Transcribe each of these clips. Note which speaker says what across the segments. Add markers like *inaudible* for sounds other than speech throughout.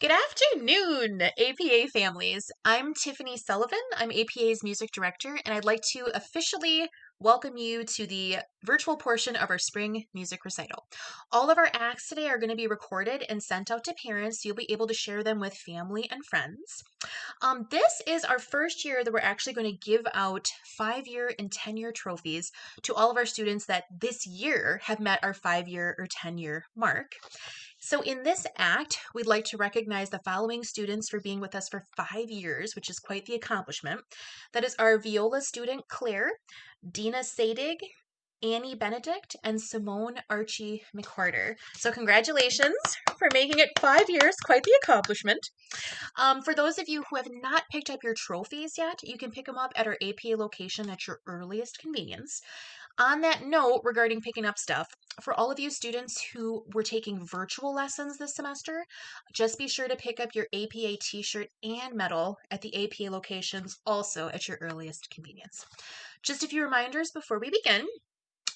Speaker 1: Good afternoon, APA families. I'm Tiffany Sullivan. I'm APA's music director, and I'd like to officially welcome you to the virtual portion of our spring music recital. All of our acts today are going to be recorded and sent out to parents. So you'll be able to share them with family and friends. Um, this is our first year that we're actually going to give out five year and 10 year trophies to all of our students that this year have met our five year or 10 year mark. So, in this act, we'd like to recognize the following students for being with us for five years, which is quite the accomplishment. That is our viola student Claire, Dina Sadig, Annie Benedict, and Simone Archie McCorder. So, congratulations for making it five years, quite the accomplishment. Um, for those of you who have not picked up your trophies yet, you can pick them up at our APA location at your earliest convenience. On that note, regarding picking up stuff, for all of you students who were taking virtual lessons this semester, just be sure to pick up your APA t shirt and medal at the APA locations also at your earliest convenience. Just a few reminders before we begin.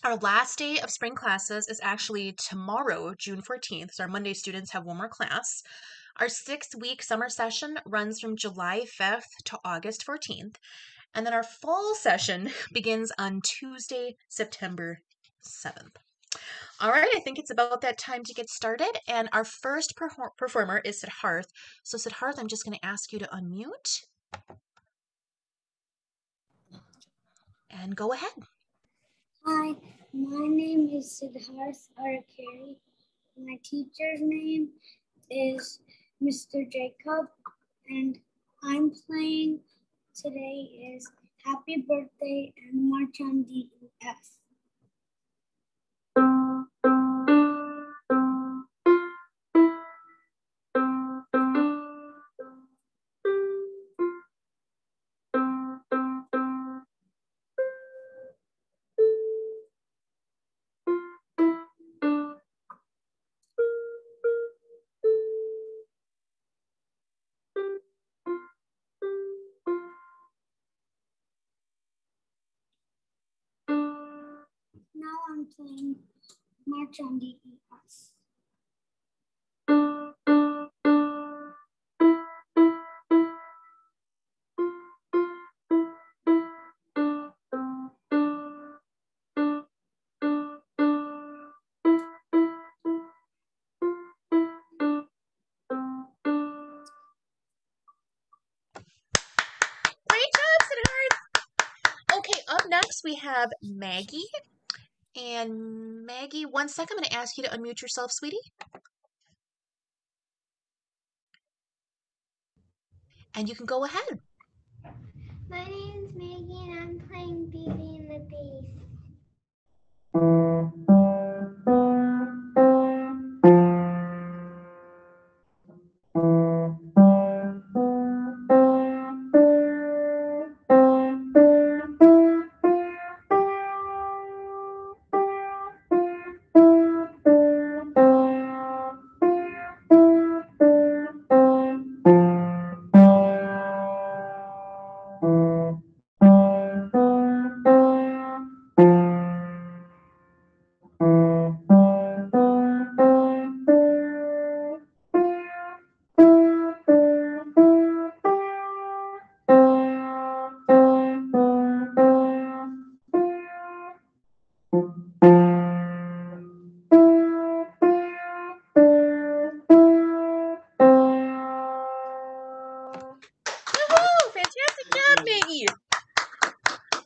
Speaker 1: Our last day of spring classes is actually tomorrow, June 14th. So, our Monday students have one more class. Our six week summer session runs from July 5th to August 14th. And then our fall session *laughs* begins on Tuesday, September 7th. All right, I think it's about that time to get started. And our first per- performer is Siddharth. So, Siddharth, I'm just going to ask you to unmute and go ahead.
Speaker 2: Hi, my name is Siddharth Arakari. My teacher's name is Mr. Jacob, and I'm playing today is Happy Birthday and March on. Now I'm playing March on
Speaker 1: up next we have Maggie. And Maggie, one second, I'm going to ask you to unmute yourself, sweetie. And you can go ahead.
Speaker 2: My name's Maggie and I'm playing Beauty and the Beast.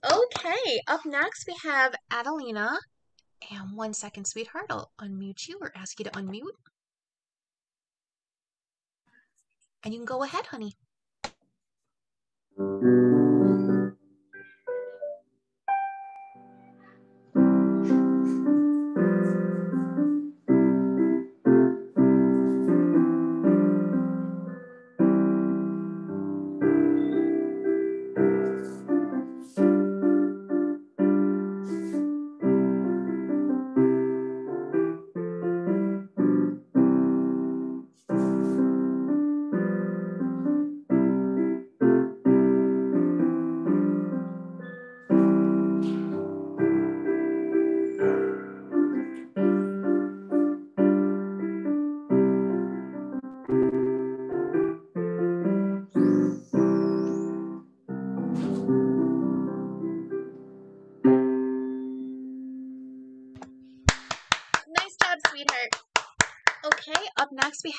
Speaker 1: Okay, up next we have Adelina. And one second, sweetheart, I'll unmute you or ask you to unmute. And you can go ahead, honey.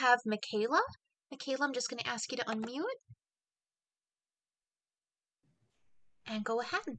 Speaker 1: Have Michaela. Michaela, I'm just going to ask you to unmute. And go ahead.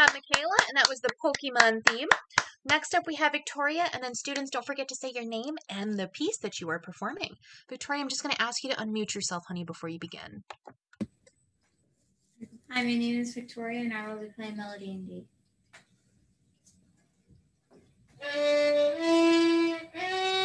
Speaker 1: Nice job, Michaela. And that was the Pokemon theme. Next up, we have Victoria. And then, students, don't forget to say your name and the piece that you are performing. Victoria, I'm just going to ask you to unmute yourself, honey, before you begin.
Speaker 3: Hi, my name is Victoria, and I will be playing Melody in D. *laughs*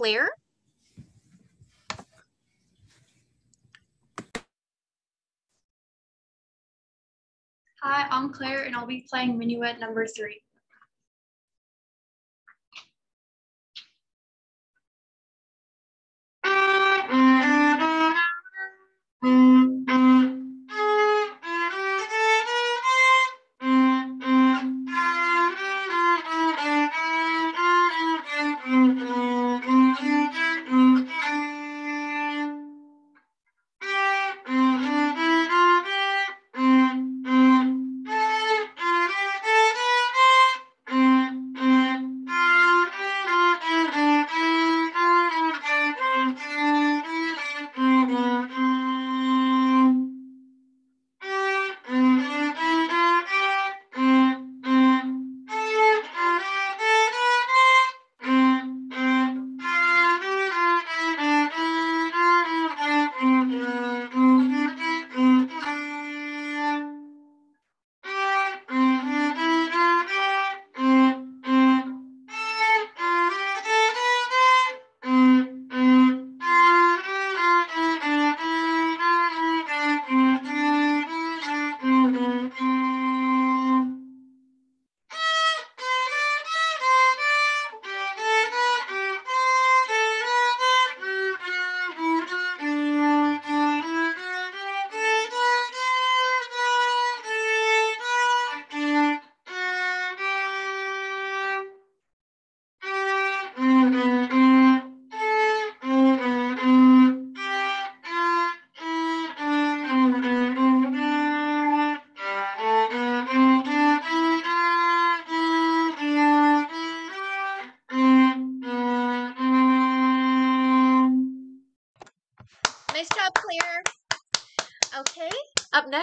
Speaker 1: Claire.
Speaker 4: Hi, I'm Claire, and I'll be playing Minuet number three.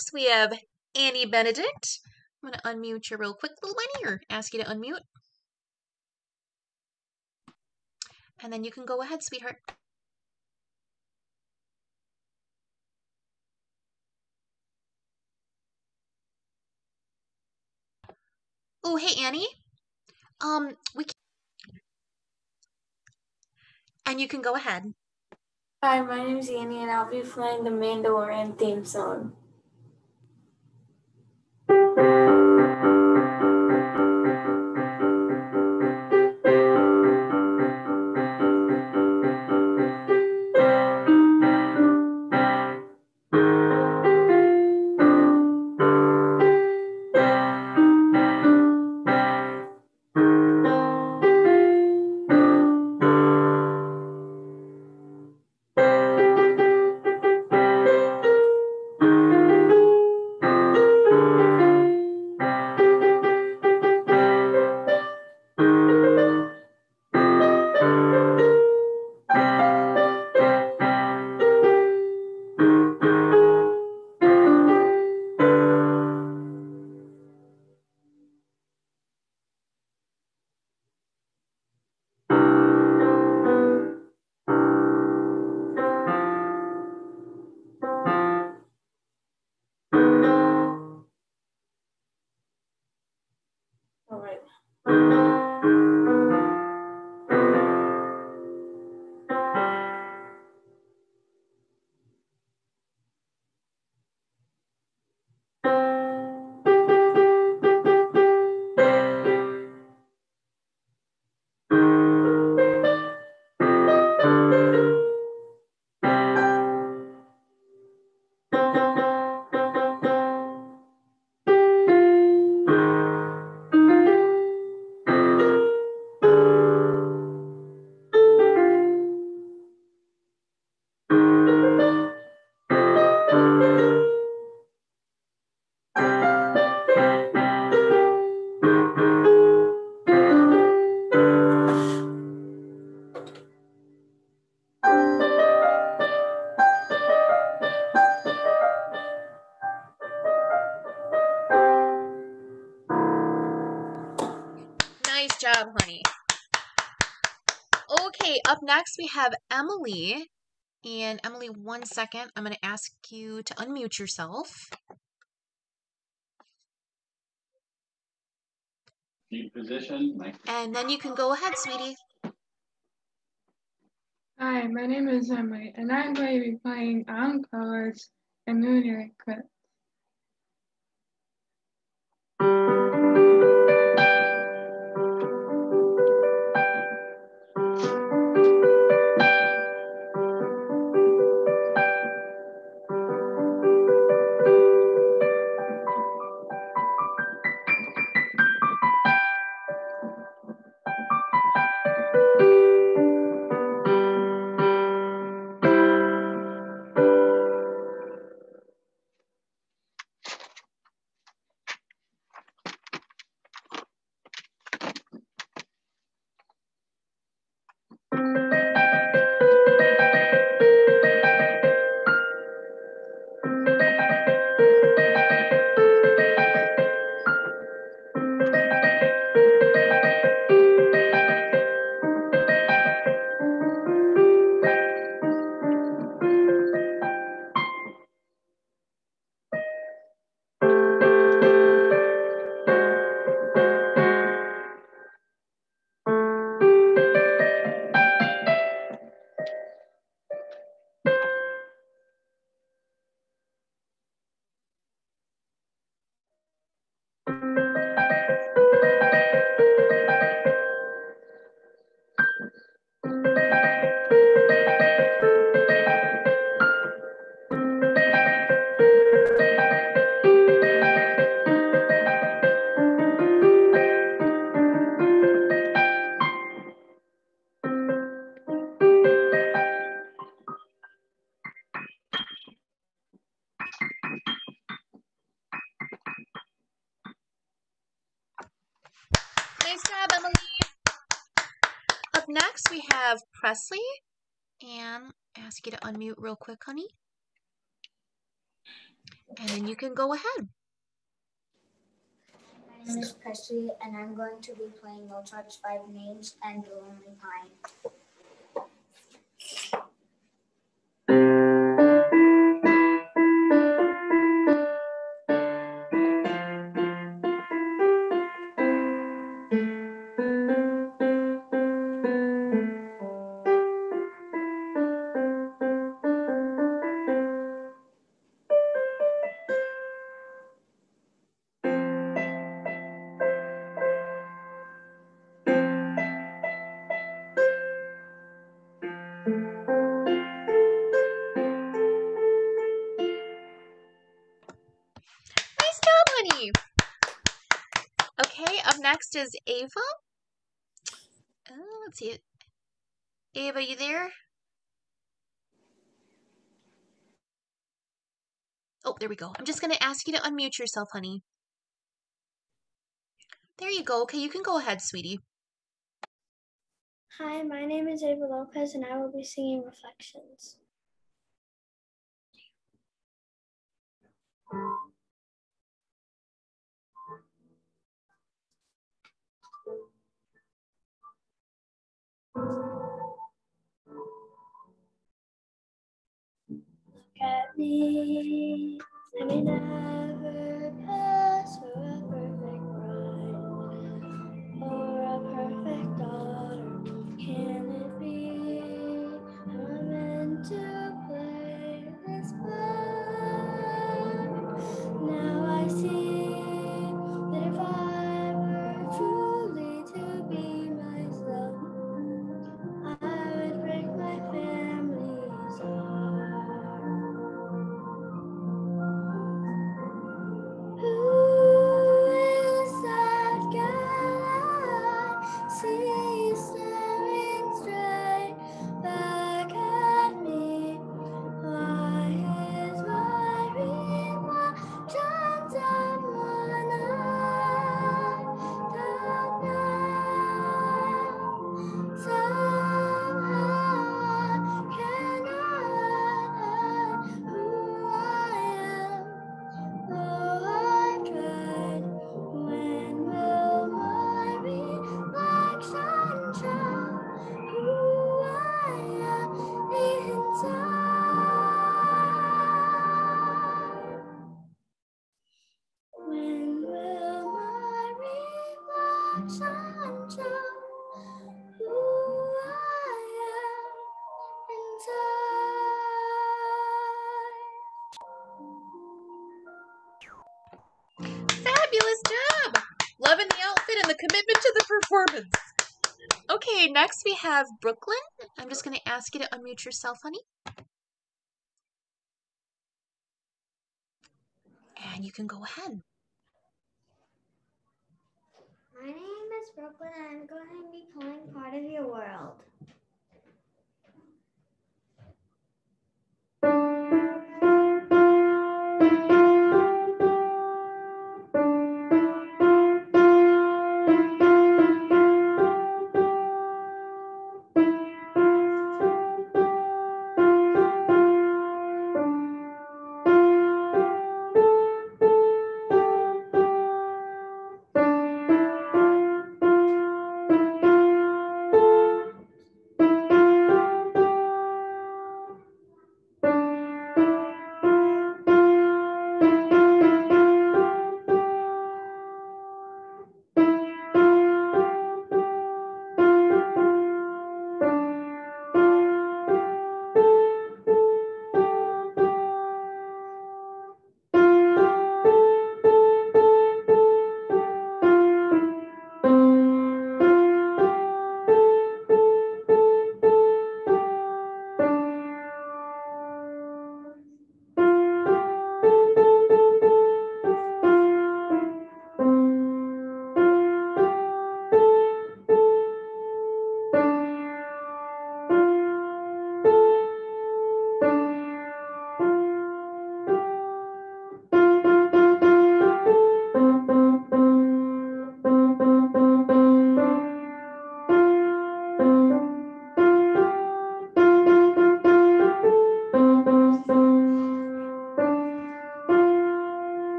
Speaker 1: Next, we have Annie Benedict. I'm going to unmute you real quick, little bunny, or ask you to unmute. And then you can go ahead, sweetheart. Oh, hey, Annie. Um, we can... And you can go ahead.
Speaker 5: Hi, my name is Annie, and I'll be playing the Mandalorian theme song. job, honey.
Speaker 1: Okay, up next we have Emily. And Emily, one second. I'm going to ask you to unmute yourself.
Speaker 5: Position.
Speaker 1: And then you can go ahead, sweetie.
Speaker 6: Hi, my name is Emily, and I'm going to be playing On Colors and Lunar Eclipse.
Speaker 1: And ask you to unmute real quick, honey. And then you can go ahead.
Speaker 7: My name is Presley, and I'm going to be playing Mozart's Five Names and The Lonely Pine.
Speaker 1: Next is Ava. Oh, let's see. It. Ava, are you there? Oh, there we go. I'm just going to ask you to unmute yourself, honey. There you go. Okay, you can go ahead, sweetie.
Speaker 2: Hi, my name is Ava Lopez, and I will be singing Reflections. Look at me, I may never pass for
Speaker 1: next we have Brooklyn. I'm just going to ask you to unmute yourself, honey. And you can go ahead.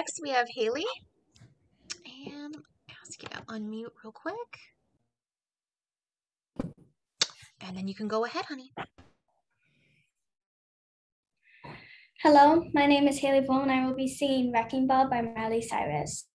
Speaker 1: Next we have Haley. And ask you to unmute real quick. And then you can go ahead, honey.
Speaker 8: Hello, my name is Haley Blow and I will be singing Wrecking Ball by Miley Cyrus.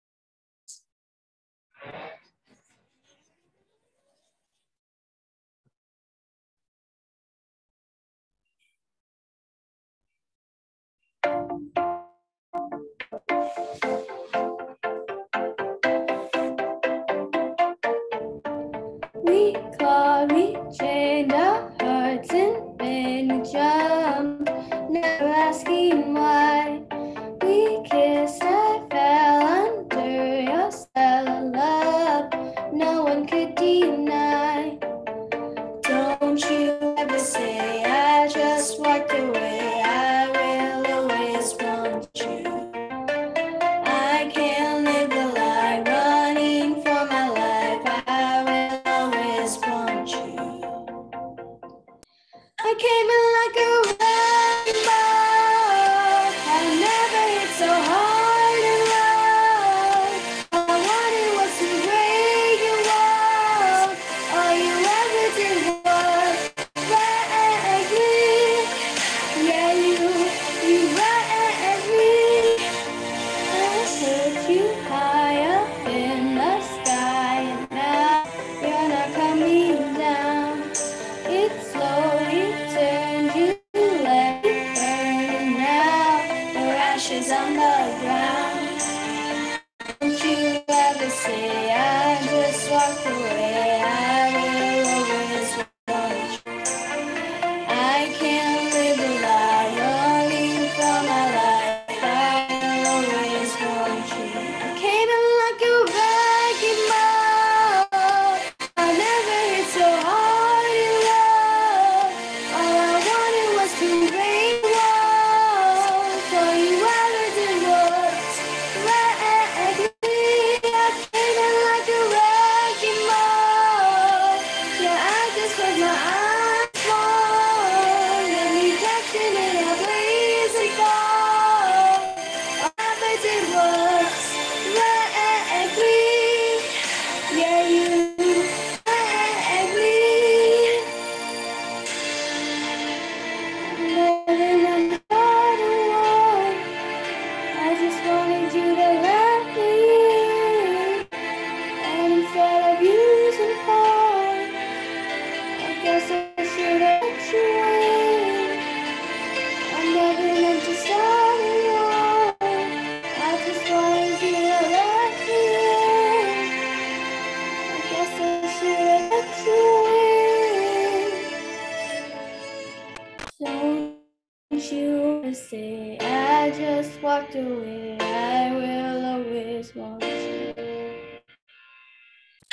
Speaker 8: Say I just walked away. I will always want you.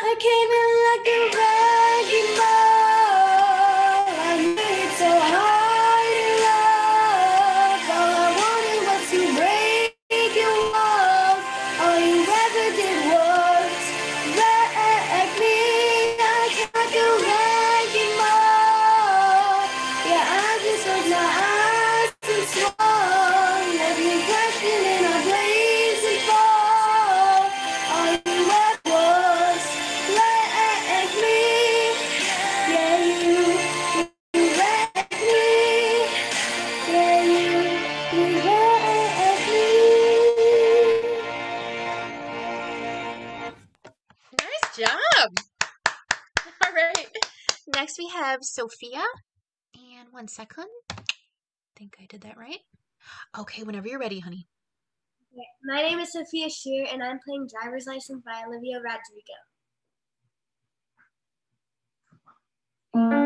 Speaker 8: I came in like a
Speaker 1: Sophia. And one second. I think I did that right. Okay, whenever you're ready, honey.
Speaker 2: My name is Sophia Shear, and I'm playing Driver's License by Olivia Rodrigo.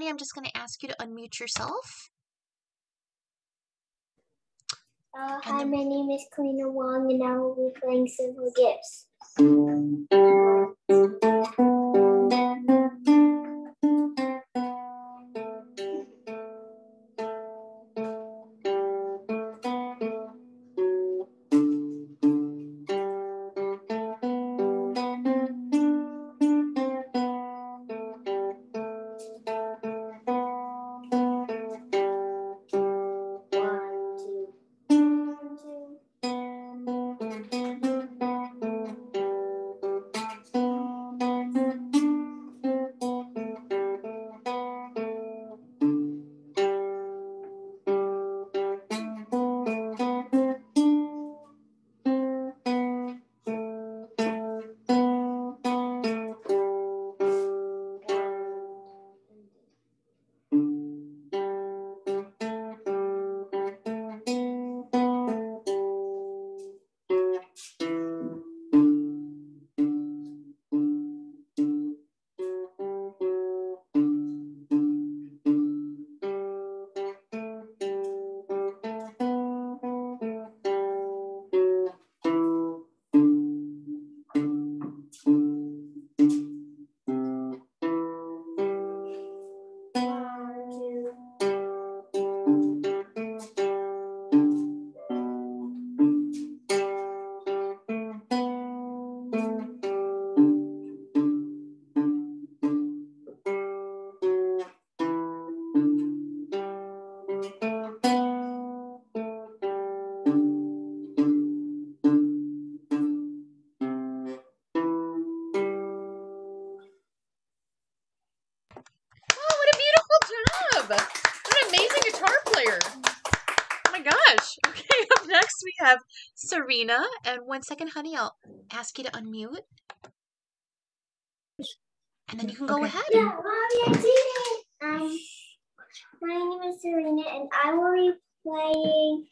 Speaker 1: Honey, I'm just going to ask you to unmute yourself.
Speaker 9: Uh, hi, my name is Kalina Wong, and I will be playing Simple Gifts. *laughs*
Speaker 1: Serena. And one second, honey, I'll ask you to unmute. And then you can go
Speaker 9: Okay.
Speaker 1: ahead.
Speaker 9: Yeah, Mommy, I did it. Um, my name is Serena, and I will be playing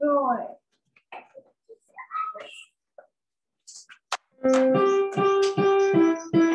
Speaker 9: Roar.
Speaker 1: Fantastic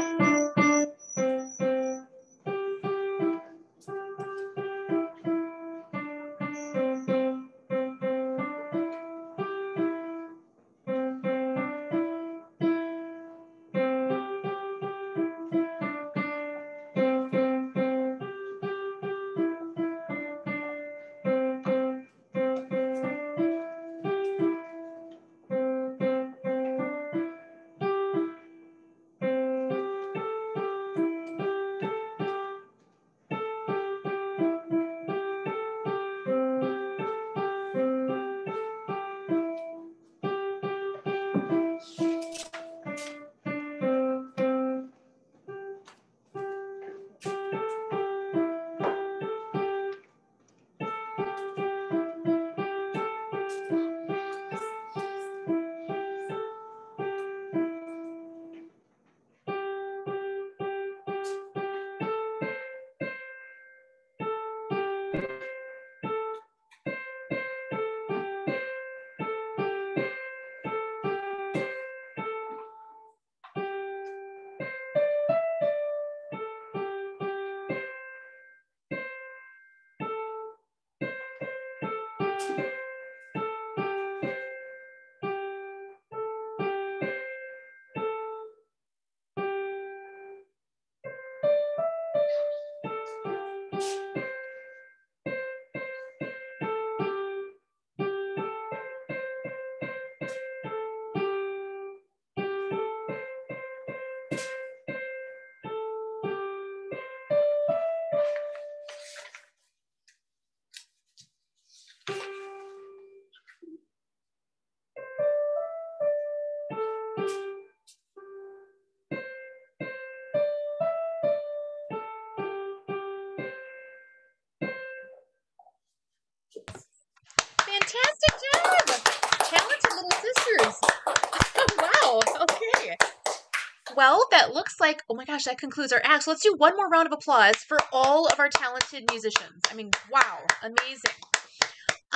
Speaker 1: looks like, oh my gosh, that concludes our act. So let's do one more round of applause for all of our talented musicians. I mean, wow, amazing.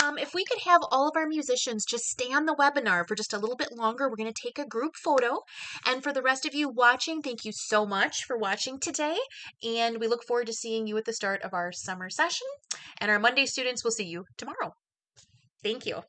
Speaker 1: Um, if we could have all of our musicians just stay on the webinar for just a little bit longer, we're going to take a group photo. And for the rest of you watching, thank you so much for watching today. And we look forward to seeing you at the start of our summer session. And our Monday students will see you tomorrow. Thank you.